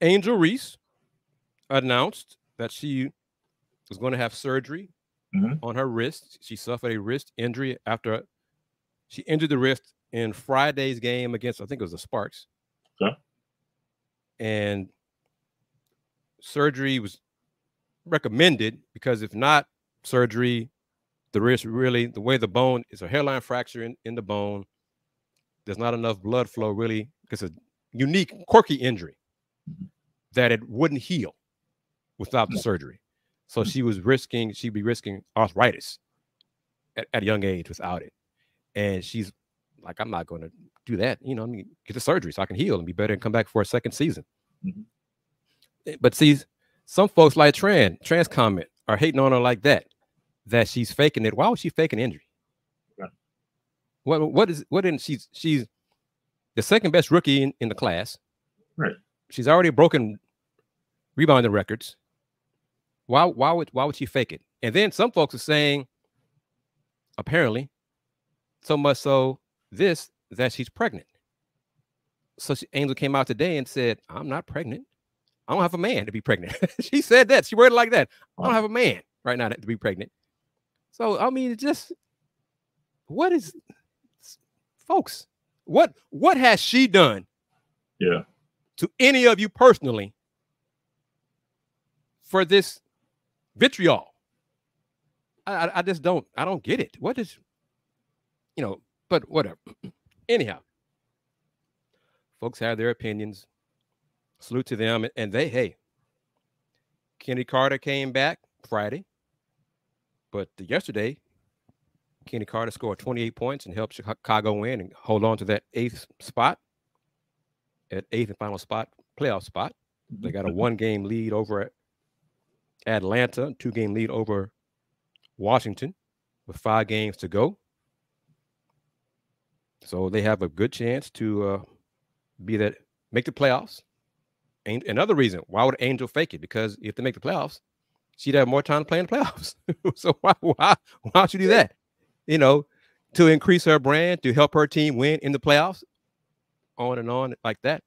Angel Reese announced that she was going to have surgery mm-hmm. on her wrist. She suffered a wrist injury after she injured the wrist in Friday's game against, I think it was the Sparks. And surgery was recommended because if not surgery, the wrist really, the way the bone is a hairline fracture in, in the bone, there's not enough blood flow really, because it's a unique, quirky injury. That it wouldn't heal without the surgery. So Mm. she was risking, she'd be risking arthritis at, at a young age without it. And she's like, I'm not going to do that. You know, I mean, get the surgery so I can heal and be better and come back for a second season. Mhm. Eh, But see, some folks like Tran, Trans comment are hating on her like that, that she's faking it. Why was she faking injury? Right. What what is what in she's she's the second best rookie in, in the class. Right. She's already broken rebounding records. Why why would why would she fake it? And then some folks are saying, apparently, so much so this that she's pregnant. So she, Angel came out today and said, "I'm not pregnant. I don't have a man to be pregnant." she said that. She worded it like that. I don't have a man right now to be pregnant. So I mean, just what is, folks? What what has she done Yeah. to any of you personally for this vitriol? I, I, I just don't I don't get it. What is you know, but whatever. Anyhow, folks have their opinions. Salute to them. And they, hey, Chennedy Carter came back Friday, but yesterday, Chennedy Carter scored 28 points and helped Chicago win and hold on to that eighth spot, at eighth and final spot, playoff spot. They got a one game lead over Atlanta, two game lead over Washington with five games to go. So they have a good chance to uh, be that make the playoffs. And another reason why would Angel fake it? Because if they make the playoffs, she'd have more time to play in the playoffs. so why why why don't you do that? You know, to increase her brand, to help her team win in the playoffs, on and on like that.